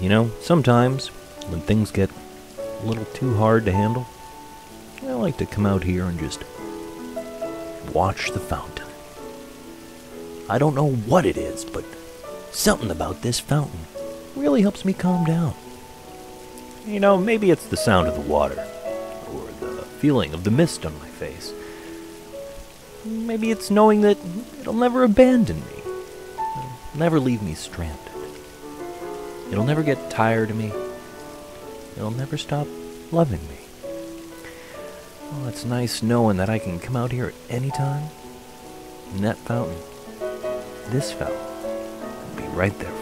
You know, sometimes when things get a little too hard to handle, I like to come out here and just watch the fountain. I don't know what it is, but something about this fountain really helps me calm down. You know, maybe it's the sound of the water, or the feeling of the mist on my face. Maybe it's knowing that it'll never abandon me, it'll never leave me stranded. It'll never get tired of me, it'll never stop loving me. Well, it's nice knowing that I can come out here at any time, and that fountain, this fountain, will be right there